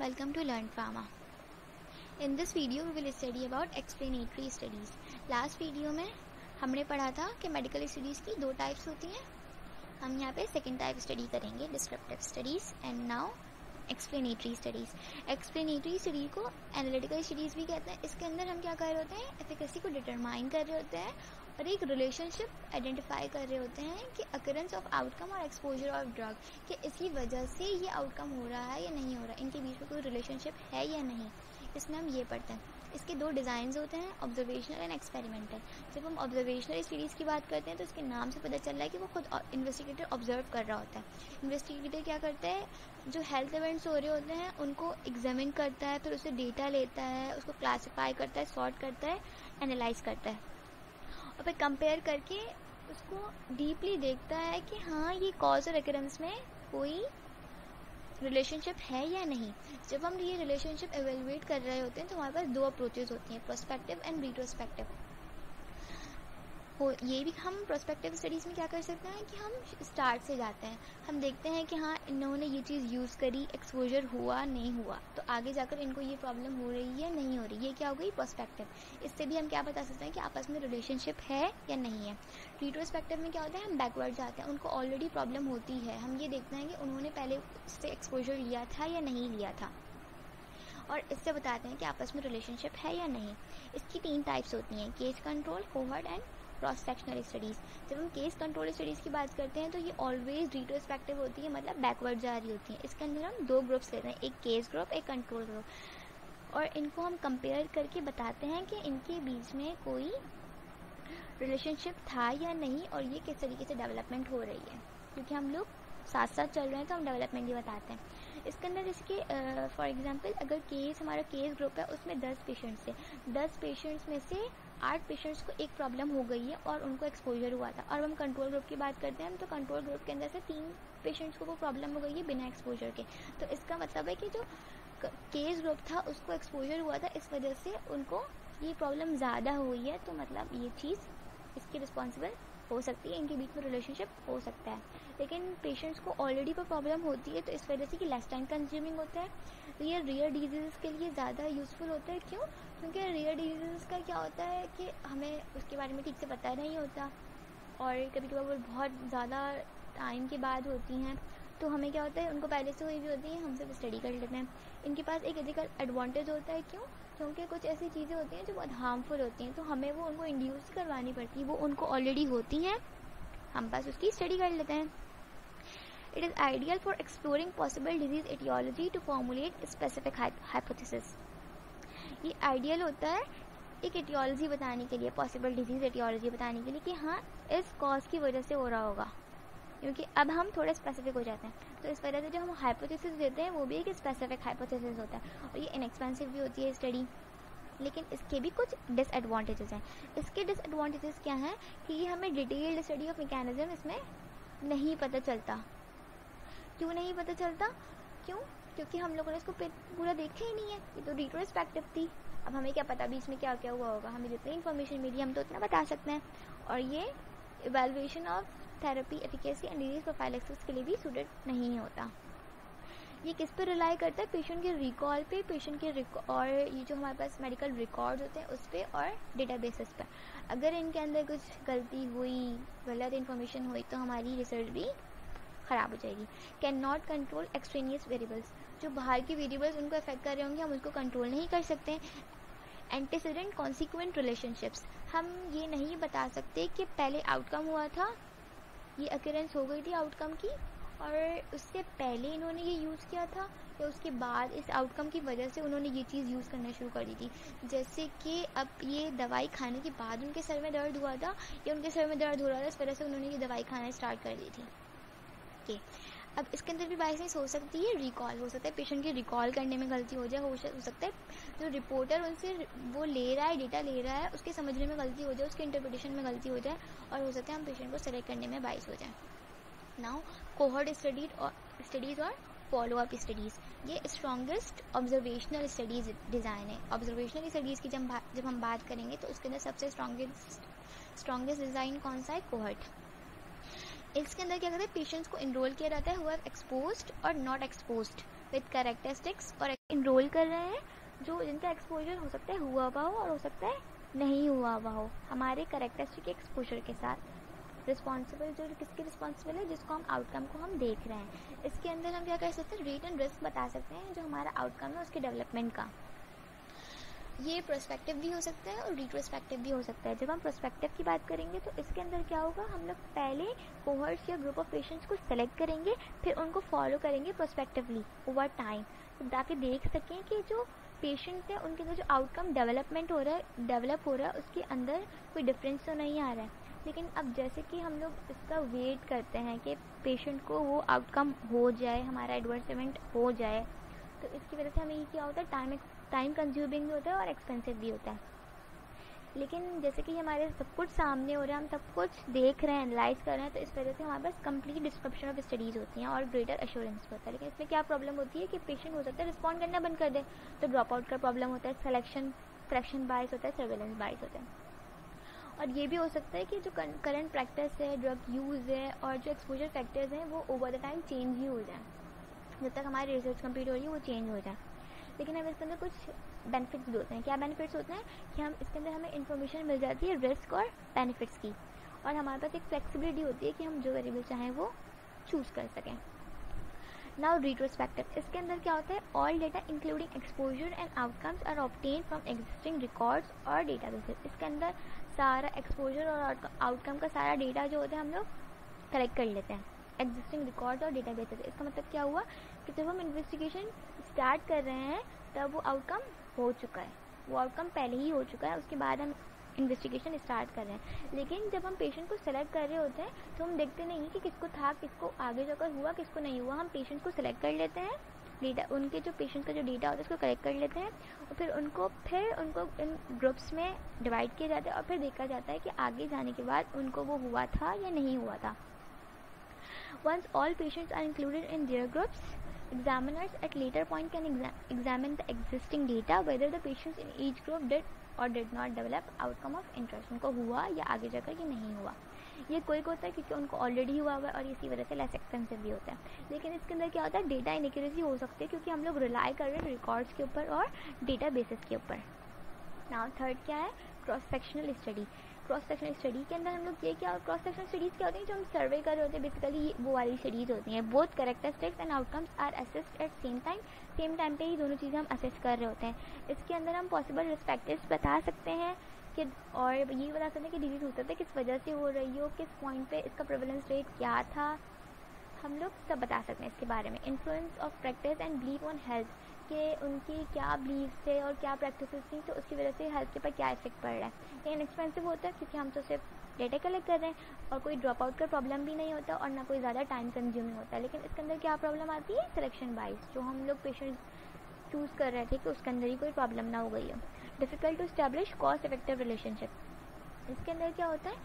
Welcome to Learn Pharma. In this video, we will study about explanatory studies. Last video में हमने पढ़ा था कि मेडिकल स्टडीज़ की दो टाइप्स होती हैं हम यहाँ पे सेकेंड टाइप स्टडी करेंगे descriptive studies and now explanatory studies explanatory study को एनालिटिकल स्टडीज़ भी कहते हैं इसके अंदर हम क्या कर रहे होते हैं एफिकेसी को डिटरमाइन कर रहे होते हैं और एक रिलेशनशिप आइडेंटिफाई कर रहे होते हैं कि अकरेंस ऑफ़ आउटकम और एक्सपोजर ऑफ़ ड्रग कि इसकी वजह से ये आउटकम हो रहा है या नहीं हो रहा, इनके बीच में कोई रिलेशनशिप है या नहीं। इसमें हम ये पढ़ते हैं। इसके दो डिज़ाइन होते हैं ऑब्जर्वेशनल एंड एक्सपेरिमेंटल जब हम ऑब्जर्वेशनल स्टडीज़ की बात करते हैं तो इसके नाम से पता चल रहा है कि वो खुद इन्वेस्टिगेटर ऑब्ज़र्व कर रहा होता है। इन्वेस्टिगेटर क्या करता है? जो हेल्थ इवेंट्स हो रहे होते हैं, उनको एग्जामिन करता है, फिर उससे डेटा लेता है, उसको क्लासीफाई करता है सॉर्ट करता है एनालाइज करता है। और फिर कंपेयर करके उसको डीपली देखता है कि हाँ ये कॉज और एक्रम्स में कोई रिलेशनशिप है या नहीं। जब हम ये रिलेशनशिप एवेलुएट कर रहे होते हैं तो हमारे पास दो अप्रोचेज होती हैं प्रोस्पेक्टिव एंड रिट्रोस्पेक्टिव हो ये भी हम प्रोस्पेक्टिव स्टडीज़ में क्या कर सकते हैं कि हम स्टार्ट से जाते हैं। हम देखते हैं कि हाँ इन्होंने ये चीज़ यूज़ करी एक्सपोजर हुआ, नहीं हुआ। तो आगे जाकर इनको ये प्रॉब्लम हो रही है, नहीं हो रही ये क्या हो गई? प्रोस्पेक्टिव इससे भी हम क्या बता सकते हैं कि आपस में रिलेशनशिप है या नहीं है। रिट्रोस्पेक्टिव में क्या होता है? हम बैकवर्ड जाते हैं। उनको ऑलरेडी प्रॉब्लम होती है। हम ये देखते हैं कि उन्होंने पहले इससे एक्सपोजर लिया था या नहीं लिया था। और इससे बताते हैं कि आपस में रिलेशनशिप है या नहीं। इसकी तीन टाइप्स होती हैं case control cohort and cross sectional studies जब हम केस कंट्रोल स्टडीज़ की बात करते हैं तो ये ऑलवेज रिट्रोस्पेक्टिव होती है मतलब बैकवर्ड जा रही होती है। इसके अंदर हम दो ग्रुप्स लेते हैं, एक केस ग्रुप एक कंट्रोल ग्रुप और इनको हम कंपेयर करके बताते हैं कि इनके बीच में कोई रिलेशनशिप था या नहीं, और ये किस तरीके से डेवलपमेंट हो रही है। क्योंकि हम लोग साथ साथ चल रहे हैं तो हम डेवलपमेंट ही बताते हैं। इसके अंदर इसके फॉर एग्जांपल अगर केस हमारा केस ग्रुप है, उसमें दस पेशेंट्स है दस पेशेंट्स में से आठ पेशेंट्स को एक प्रॉब्लम हो गई है और उनको एक्सपोजर हुआ था। और हम कंट्रोल ग्रुप की बात करते हैं तो कंट्रोल ग्रुप के अंदर से तीन पेशेंट्स को वो प्रॉब्लम हो गई है बिना एक्सपोजर के। तो इसका मतलब है कि जो केस ग्रुप था, उसको एक्सपोजर हुआ था, इस वजह से उनको ये प्रॉब्लम ज़्यादा हुई है तो मतलब ये चीज़ इसकी रिस्पॉन्सिबल हो सकती है, इनके बीच में रिलेशनशिप हो सकता है। लेकिन पेशेंट्स को ऑलरेडी कोई प्रॉब्लम होती है तो इस वजह से कि लेस टाइम कंज्यूमिंग होता है। तो ये रियर डिज़ीज़ के लिए ज़्यादा यूज़फुल होता है। क्यों? क्योंकि का क्या होता है कि हमें उसके बारे में ठीक से पता नहीं होता और कभी कभी वो बहुत ज़्यादा टाइम के बाद होती हैं तो हमें क्या होता है, उनको पहले से हुई भी होती है, हम सब स्टडी कर लेते हैं। इनके पास एक अधिक एडवांटेज होता है, क्यों? क्योंकि कुछ ऐसी चीज़ें होती हैं जो बहुत हार्मफुल होती हैं तो हमें वो उनको इंड्यूस करवानी पड़ती है, वो उनको ऑलरेडी होती हैं। हम बस उसकी स्टडी कर लेते हैं। It is ideal for exploring possible disease etiology to formulate specific hypothesis ये आइडियल होता है एक एटियोलॉजी बताने के लिए पॉसिबल डिज़ीज़ एटियोलॉजी बताने के लिए कि हाँ इस कॉज की वजह से हो रहा होगा। क्योंकि अब हम थोड़े स्पेसिफिक हो जाते हैं। तो इस वजह से जो हम हाइपोथेसिस देते हैं, वो भी एक स्पेसिफिक हाइपोथेसिस होता है। और ये इनएक्सपेंसिव भी होती है स्टडी लेकिन इसके भी कुछ डिसएडवांटेजेस हैं। इसके डिसएडवांटेजेस क्या हैं कि ये हमें डिटेल्ड स्टडी ऑफ़ मैकेनिज्म इसमें नहीं पता चलता। क्यों नहीं पता चलता? क्यों? क्योंकि हम लोगों ने इसको पूरा देखा ही नहीं है। ये तो रिट्रोस्पेक्टिव थी। अब हमें क्या पता बीच में क्या क्या हुआ होगा। हमें जितनी इन्फॉर्मेशन मिली, हम तो उतना बता सकते हैं। और ये evaluation of therapy efficacy and disease prophylaxis के लिए भी सूटेड नहीं होता। ये किस पर रिलाई करता है? पेशेंट के रिकॉल पे पेशेंट के और ये जो हमारे पास मेडिकल रिकॉर्ड होते हैं, उस पर और डेटा बेसिस पर अगर इनके अंदर कुछ गलती हुई, गलत इन्फॉर्मेशन हुई तो हमारी रिसर्च भी ख़राब हो जाएगी। Can not control extraneous variables जो बाहर के वेरिएबल्स उनको अफेक्ट कर रहे होंगे, हम उसको कंट्रोल नहीं कर सकते। एंटीसीडेंट कॉन्सिक्वेंट रिलेशनशिप्स हम ये नहीं बता सकते कि पहले आउटकम हुआ था, ये अक्रेंस हो गई थी आउटकम की, और उससे पहले इन्होंने ये यूज़ किया था, या उसके बाद इस आउटकम की वजह से उन्होंने ये चीज़ यूज़ करना शुरू कर दी थी। जैसे कि अब ये दवाई खाने के बाद उनके सर में दर्द हुआ था, या उनके सर में दर्द हो रहा था, इस वजह से उन्होंने ये दवाई खाना स्टार्ट कर दी थी। ओके अब इसके अंदर भी बाइसनेस हो सकती है रिकॉल हो सकता है पेशेंट की रिकॉल करने में गलती हो जाए, हो सकता है जो रिपोर्टर उनसे वो ले रहा है डेटा ले रहा है, उसके समझने में गलती हो जाए, उसके इंटरप्रिटेशन में गलती हो जाए और हो सकता है हम पेशेंट को सेलेक्ट करने में बाइस हो जाए। नाउ कोहर्ड स्टडीज़ और स्टडीज़ और फॉलो अप स्टडीज़ ये स्ट्रॉन्गेस्ट ऑब्जर्वेशनल स्टडीज़ डिज़ाइन है। ऑब्जर्वेशनल स्टडीज़ की जब जब हम बात करेंगे तो उसके अंदर सबसे स्ट्रॉन्गेस्ट स्ट्रॉन्गेस्ट डिज़ाइन कौन सा है? कोहर्ट इसके अंदर क्या करते हैं पेशेंट्स को इनरोल किया जाता है हुआ एक्सपोज और नॉट एक्सपोज विद करेक्टरिस्टिक्स और इनरोल कर रहे हैं, जो जिनका एक्सपोजर हो सकता है हुआ हुआ हो और हो सकता है नहीं हुआ हुआ हो। हमारे करेक्टरिस्टिक एक्सपोजर के साथ रिस्पॉन्सिबल जो किसके रिस्पॉन्सिबल है, जिसको हम आउटकम को हम देख रहे हैं। इसके अंदर हम क्या कर सकते हैं रेट एंड रिस्क बता सकते हैं, जो हमारा आउटकम है उसके डेवलपमेंट का। ये प्रोस्पेक्टिव भी हो सकता है और रिट्रोस्पेक्टिव भी हो सकता है। जब हम प्रोस्पेक्टिव की बात करेंगे तो इसके अंदर क्या होगा? हम लोग पहले कोहर्ट्स या ग्रुप ऑफ़ पेशेंट्स को सेलेक्ट करेंगे, फिर उनको फॉलो करेंगे प्रोस्पेक्टिवली ओवर टाइम ताकि देख सकें कि जो पेशेंट्स हैं, उनके अंदर जो आउटकम डेवलपमेंट हो रहा है डेवलप हो रहा है, उसके अंदर कोई डिफरेंस तो नहीं आ रहा है। लेकिन अब जैसे कि हम लोग इसका वेट करते हैं कि पेशेंट को वो आउटकम हो जाए, हमारा एडवर्समेंट हो जाए तो इसकी वजह से हमें ये क्या होता है टाइम टाइम कंज्यूमिंग भी होता है और एक्सपेंसिव भी होता है। लेकिन जैसे कि हमारे सब कुछ सामने हो रहा है, हम सब कुछ देख रहे हैं एनालाइज कर रहे हैं तो इस वजह से हमारे पास कंप्लीट डिस्क्रिप्शन ऑफ़ स्टडीज़ होती हैं और ग्रेटर एश्योरेंस होता है। लेकिन इसमें क्या प्रॉब्लम होती है कि पेशेंट हो सकता है रिस्पॉन्ड करना बंद कर दे तो ड्रॉप आउट का प्रॉब्लम होता है सिलेक्शन फ्रैक्शन बाइस होता है सर्वेलेंस बाइस होता है। और ये भी हो सकता है कि जो करंट प्रैक्टिस है ड्रग यूज़ है और जो एक्सपोजर फैक्टर्स हैं, वो ओवर द टाइम चेंज ही हो जाए। जब तक हमारी रिसर्च कंप्लीट हो रही है, वो चेंज हो जाए। लेकिन हमें इसके अंदर कुछ बेनिफिट्स भी होते हैं। क्या बेनिफिट्स होते हैं? कि हम, इसके अंदर हमें इन्फॉर्मेशन मिल जाती है रिस्क और बेनिफिट्स की। और हमारे पास एक फ्लेक्सिबिलिटी होती है कि हम जो वेरिएबल चाहें वो चूज़ कर सकें। नाउ रिट्रोस्पेक्टिव इसके अंदर क्या होता है? All data including exposure and outcomes are obtain from existing records और डेटा इसके अंदर सारा एक्सपोजर और आउटकम का सारा डेटा जो होता है, हम लोग कलेक्ट कर लेते हैं। एग्जिस्टिंग रिकॉर्ड्स और डेटा बेसिस इसका मतलब क्या हुआ? कि जब हम इन्वेस्टिगेशन स्टार्ट कर रहे हैं तब वो आउटकम हो चुका है। वो आउटकम पहले ही हो चुका है उसके बाद हम इन्वेस्टिगेशन स्टार्ट कर रहे हैं। लेकिन जब हम पेशेंट को सेलेक्ट कर रहे होते हैं तो हम देखते नहीं कि किसको था किसको आगे जाकर हुआ किसको नहीं हुआ। हम पेशेंट को सेलेक्ट कर लेते हैं। डेटा उनके जो पेशेंट का जो डेटा होता है उसको कलेक्ट कर लेते हैं। और फिर उनको फिर उनको इन ग्रुप्स में डिवाइड किया जाता है और फिर देखा जाता है कि आगे जाने के बाद उनको वो हुआ था या नहीं हुआ था। Once all patients are included in their groups, examiners at later point can exa, examine the existing data, whether the patients in each group did or did not develop outcome of interest, उनको हुआ या आगे जाकर ये नहीं हुआ। ये कोई को होता है क्योंकि उनको ऑलरेडी हुआ हुआ है और इसी वजह से लेस एक्सपेंसिव भी होता है। लेकिन इसके अंदर क्या होता है डेटा इनक्यूरेसी हो सकती है क्योंकि हम लोग रिलाई कर रहे हैं रिकॉर्ड्स के ऊपर और डेटा बेसिस के ऊपर। नाउ थर्ड क्या है? Cross sectional study cross section study के अंदर हम लोग ये क्या क्रॉस सेक्शन स्टडीज़ क्या होती हैं? जो हम सर्वे कर रहे होते हैं बेसिकली वो वाली स्टडीज़ होती हैं। Both characteristics and outcomes are assessed at same time same time पे ही दोनों चीज़ें हम असेस कर रहे होते हैं। इसके अंदर हम पॉसिबल रिस्पेक्टिव बता सकते हैं कि और ये बता सकते हैं कि डिज़ीज़ हो सकता है किस वजह से हो रही हो, किस पॉइंट पे इसका प्रेवलेंस रेट क्या था। हम लोग सब बता सकते हैं इसके बारे में। Influence of practice and believe on health के उनकी क्या बिलीव थे और क्या प्रैक्टिस थी तो उसकी वजह से हेल्थ के ऊपर क्या इफ़ेक्ट पड़ रहा है। लेकिन एक्सपेंसिव होता है क्योंकि हम तो सिर्फ़ डेटा कलेक्ट कर रहे हैं और कोई ड्रॉप आउट का प्रॉब्लम भी नहीं होता और ना कोई ज़्यादा टाइम कंज्यूमिंग होता है। लेकिन इसके अंदर क्या प्रॉब्लम आती है? सिलेक्शन वाइज जो हम लोग पेशेंट चूज़ कर रहे थे कि उसके अंदर ही कोई प्रॉब्लम ना हो गई है। Difficult to establish cost effective relationship इसके अंदर क्या होता है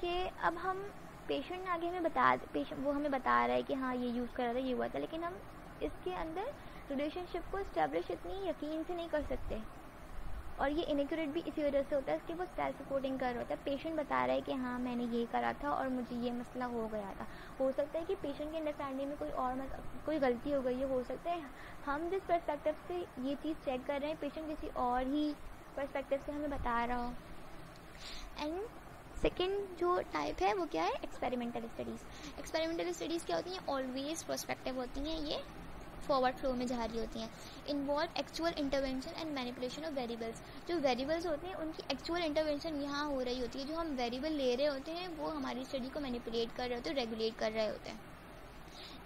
कि अब हम पेशेंट आगे हमें बता पेशेंट वो हमें बता रहा है कि हाँ ये यूज़ कर रहा था, ये हुआ था, लेकिन हम इसके अंदर रिलेशनशिप को इस्टेब्लिश इतनी यकीन से नहीं कर सकते। और ये इनक्यूरेट भी इसी वजह से होता है कि वो सेल्फ सपोर्टिंग कर रहा होता है। पेशेंट बता रहा है कि हाँ मैंने ये करा था और मुझे ये मसला हो गया था। हो सकता है कि पेशेंट की अंडरस्टैंडिंग में कोई और मस, कोई गलती हो गई है हो सकता है हम जिस परस्पेक्टिव से ये चीज़ चेक कर रहे हैं पेशेंट किसी और ही परस्पेक्टिव से हमें बता रहा हो। एंड सेकेंड जो टाइप है वो क्या है? एक्सपेरिमेंटल स्टडीज़ एक्सपेरिमेंटल स्टडीज़ क्या होती हैं? ऑलवेज परस्पेक्टिव होती हैं ये। फॉरवर्ड फ्लो में जा रही होती हैं। Involve actual intervention and manipulation of variables जो वेरिएबल्स होते हैं, उनकी एक्चुअल इंटरवेंशन यहाँ हो रही होती है। जो हम वेरिएबल ले रहे होते हैं, वो हमारी स्टडी को मैनिपुलेट कर रहे होते हैं रेगुलेट कर रहे होते हैं।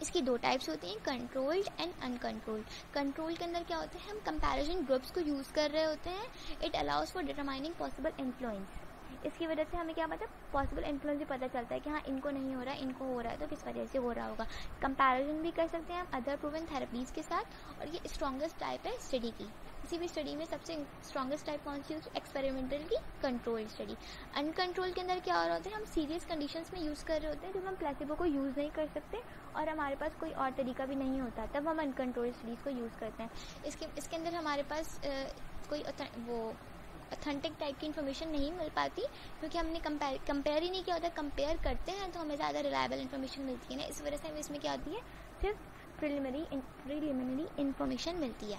इसकी दो टाइप्स होती हैं कंट्रोल्ड एंड अनकंट्रोल्ड कंट्रोल के अंदर क्या होता है, हम कंपैरिजन ग्रुप्स को यूज़ कर रहे होते हैं। It allows for determining possible influence इसकी वजह से हमें क्या मतलब पॉसिबल इन्फ्लुएंस भी पता चलता है कि हाँ इनको नहीं हो रहा है इनको हो रहा है तो किस वजह से हो रहा होगा। कंपैरिजन भी कर सकते हैं हम अदर प्रूवन थेरेपीज़ के साथ और ये स्ट्रॉन्गेस्ट टाइप है स्टडी की। किसी भी स्टडी में सबसे स्ट्रॉन्गेस्ट टाइप कौन सी एक्सपेरिमेंटल की कंट्रोल स्टडी अनकंट्रोल के अंदर क्या हो रहा होता है? हम सीरियस कंडीशन में यूज़ कर रहे होते हैं जब हम प्लेसिबो को यूज़ नहीं कर सकते और हमारे पास कोई और तरीका भी नहीं होता तब हम अनकंट्रोल स्टडीज़ को यूज़ करते हैं। इसके इसके अंदर हमारे पास आ, कोई वो ऑथेंटिक टाइप की इन्फॉर्मेशन नहीं मिल पाती, क्योंकि हमने कंपेयर कंपेयर ही नहीं किया होता कंपेयर करते हैं तो हमें ज़्यादा रिलायबल इन्फॉर्मेशन मिलती है ना। इस वजह से हमें इसमें क्या होती है? सिर्फ़ प्रिलिमिनरी प्रिलिमिनरी इन्फॉर्मेशन मिलती है।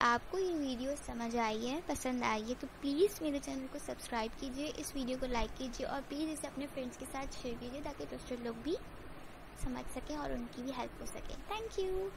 आपको ये वीडियो समझ आई है, पसंद आई है तो प्लीज़ मेरे चैनल को सब्सक्राइब कीजिए, इस वीडियो को लाइक कीजिए, और प्लीज़ इसे अपने फ्रेंड्स के साथ शेयर कीजिए, ताकि दूसरे लोग भी समझ सकें और उनकी भी हेल्प हो सके। Thank you